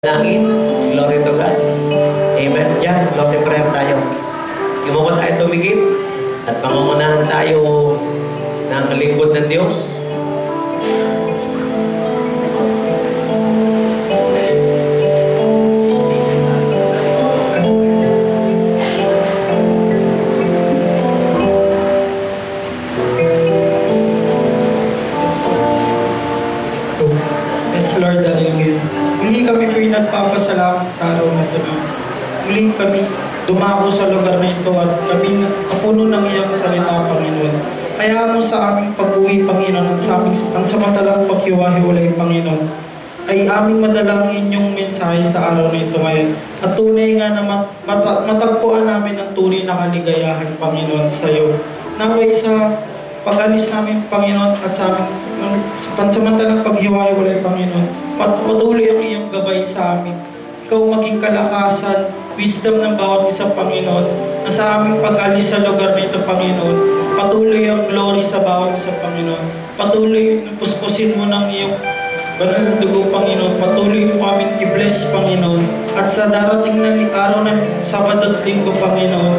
langit. Glory to God. Amen. Diyan, closing prayer tayo. Yumuko tayo tumigit at pangungunahan tayo ng lingkod ng Diyos. Yes, Lord, hallelujah. Muli kami po'y nagpapasalamat sa araw na ito muli kami dumako sa lugar na ito at kami kapuno ng iyong salita, Panginoon. Kaya mo sa aming pag-uwi, Panginoon, at sa aming pansamantalang paghiwa-hiwalay, Panginoon, ay aming madala ang inyong mensahe sa araw na ito ngayon. At tunay nga na mat- mat- matagpuan namin ang tunay na kaligayahan, Panginoon, sa iyo. Naway sa pag-alis namin, Panginoon, at sa aming sa pansamantalang paghiwa-hiwalay, Panginoon, pat- patuloy ang iyong gabay sa amin. Ikaw maging kalakasan, wisdom ng bawat isa, Panginoon, na sa aming pag-alis sa lugar nito, Panginoon, patuloy ang glory sa bawat isa, Panginoon. Patuloy na puspusin mo ng iyong banal na dugo, Panginoon. Patuloy mo aming i-bless, Panginoon. At sa darating na araw ng Sabado at Linggo, Panginoon,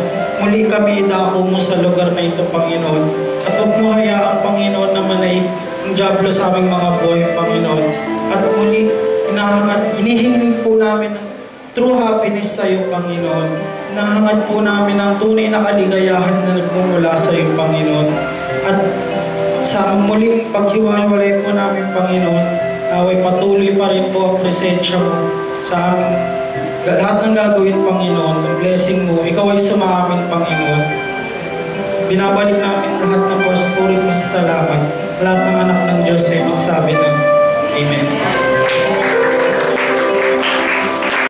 muli kami idako mo sa lugar na ito, Panginoon. At ang Diablo sa aming mga buhay, Panginoon. At muli, inahangat, inihingi po namin ng true happiness sa iyo, Panginoon. Inahangat po namin ang tunay na kaligayahan na nagmumula sa iyo, Panginoon. At sa muling paghiwa-hiwalay po namin, Panginoon, naway patuloy pa rin po ang presensya mo sa aming lahat ng gagawin, Panginoon, ang blessing mo, ikaw ay sumamin, Panginoon. Binabalik namin lahat ng puri't salamat. Lahat ng anak ng Diyos ay magsabi ng Amen.